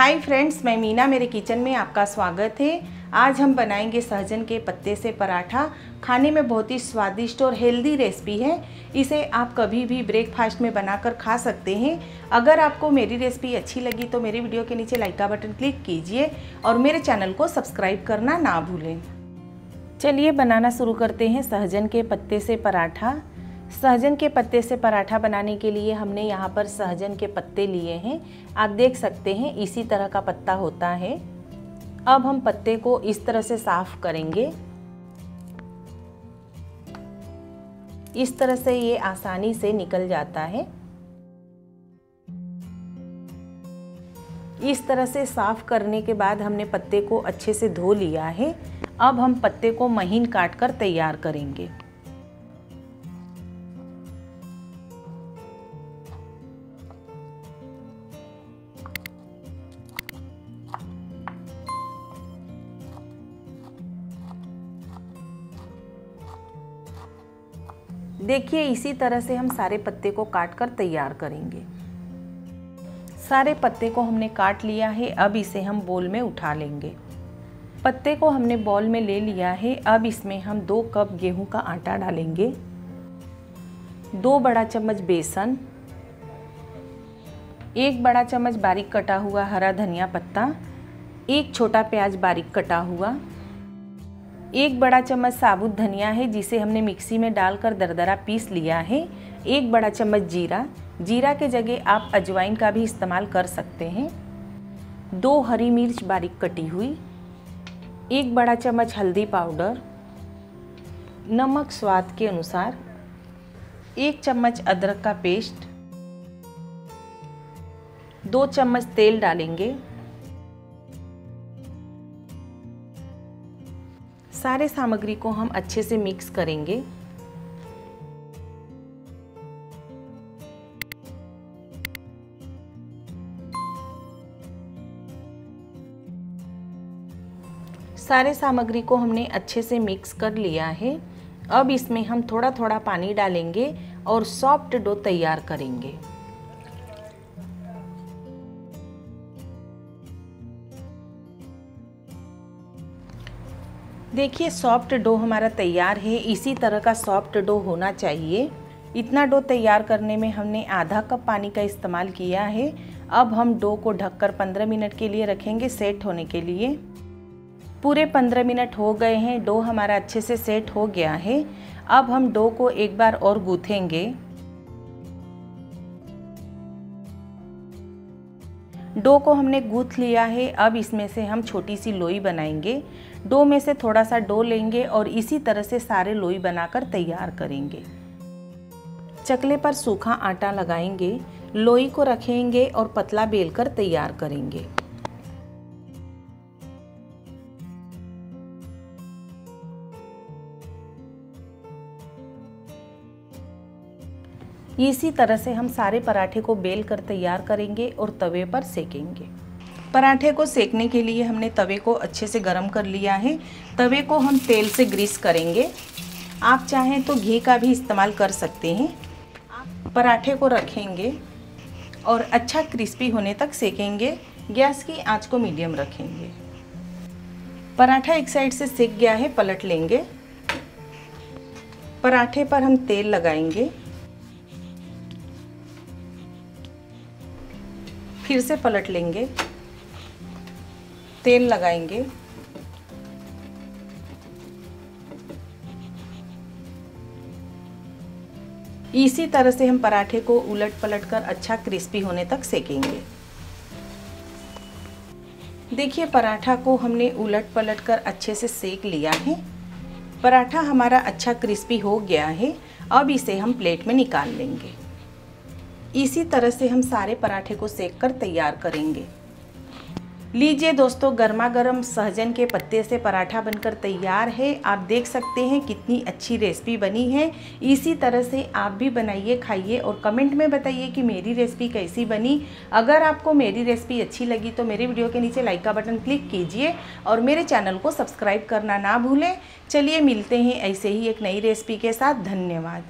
Hi friends, मैं मीना, मेरे kitchen में आपका स्वागत है। आज हम बनाएँगे सहजन के पत्ते से पराठा। खाने में बहुत ही स्वादिष्ट और हेल्दी रेसिपी है। इसे आप कभी भी ब्रेकफास्ट में बनाकर खा सकते हैं। अगर आपको मेरी रेसिपी अच्छी लगी तो मेरी वीडियो के नीचे लाइक का बटन क्लिक कीजिए और मेरे चैनल को सब्सक्राइब करना ना भूलें। चलिए बनाना शुरू करते हैं सहजन के पत्ते से पराठा। सहजन के पत्ते से पराठा बनाने के लिए हमने यहाँ पर सहजन के पत्ते लिए हैं। आप देख सकते हैं, इसी तरह का पत्ता होता है। अब हम पत्ते को इस तरह से साफ़ करेंगे। इस तरह से ये आसानी से निकल जाता है। इस तरह से साफ़ करने के बाद हमने पत्ते को अच्छे से धो लिया है। अब हम पत्ते को महीन काट कर तैयार करेंगे। देखिए, इसी तरह से हम सारे पत्ते को काट कर तैयार करेंगे। सारे पत्ते को हमने काट लिया है, अब इसे हम बोल में उठा लेंगे। पत्ते को हमने बॉल में ले लिया है, अब इसमें हम दो कप गेहूँ का आटा डालेंगे। दो बड़ा चम्मच बेसन, एक बड़ा चम्मच बारीक कटा हुआ हरा धनिया पत्ता, एक छोटा प्याज बारीक कटा हुआ एक बड़ा चम्मच साबुत धनिया है, जिसे हमने मिक्सी में डालकर दरदरा पीस लिया है। एक बड़ा चम्मच जीरा। जीरा के जगह आप अजवाइन का भी इस्तेमाल कर सकते हैं। दो हरी मिर्च बारीक कटी हुई। एक बड़ा चम्मच हल्दी पाउडर। नमक स्वाद के अनुसार। एक चम्मच अदरक का पेस्ट। दो चम्मच तेल डालेंगे। सारे सामग्री को हम अच्छे से मिक्स करेंगे। सारे सामग्री को हमने अच्छे से मिक्स कर लिया है। अब इसमें हम थोड़ा थोड़ा पानी डालेंगे और सॉफ्ट डो तैयार करेंगे। देखिए सॉफ्ट डो हमारा तैयार है। इसी तरह का सॉफ्ट डो होना चाहिए। इतना डो तैयार करने में हमने आधा कप पानी का इस्तेमाल किया है। अब हम डो को ढककर 15 मिनट के लिए रखेंगे सेट होने के लिए। पूरे 15 मिनट हो गए हैं। डो हमारा अच्छे से सेट हो गया है। अब हम डो को एक बार और गूँथेंगे। डो को हमने गूथ लिया है, अब इसमें से हम छोटी सी लोई बनाएँगे। डो में से थोड़ा सा डो लेंगे और इसी तरह से सारे लोई बनाकर तैयार करेंगे। चकले पर सूखा आटा लगाएँगे, लोई को रखेंगे और पतला बेलकर तैयार करेंगे। इसी तरह से हम सारे पराठे को बेल कर तैयार करेंगे और तवे पर सेकेंगे। पराठे को सेकने के लिए हमने तवे को अच्छे से गर्म कर लिया है। तवे को हम तेल से ग्रीस करेंगे। आप चाहें तो घी का भी इस्तेमाल कर सकते हैं। पराठे को रखेंगे और अच्छा क्रिस्पी होने तक सेकेंगे। गैस की आँच को मीडियम रखेंगे। पराठा एक साइड से सेक गया है, पलट लेंगे। पराठे पर हम तेल लगाएँगे। फिर से पलट लेंगे। तेल लगाएँगे। इसी तरह से हम पराठे को उलट पलट कर अच्छा क्रिस्पी होने तक सेकेंगे। देखिए, पराठा को हमने उलट पलट कर अच्छे से सेक लिया है। पराठा हमारा अच्छा क्रिस्पी हो गया है। अब इसे हम प्लेट में निकाल लेंगे। इसी तरह से हम सारे पराठे को सेक कर तैयार करेंगे। लीजिए दोस्तों गर्मा गर्म सहजन के पत्ते से पराठा बनकर तैयार है। आप देख सकते हैं कितनी अच्छी रेसिपी बनी है। इसी तरह से आप भी बनाइए, खाइए और कमेंट में बताइए कि मेरी रेसिपी कैसी बनी। अगर आपको मेरी रेसिपी अच्छी लगी तो मेरे वीडियो के नीचे लाइक का बटन क्लिक कीजिए और मेरे चैनल को सब्सक्राइब करना ना भूलें। चलिए मिलते हैं ऐसे ही एक नई रेसिपी के साथ। धन्यवाद।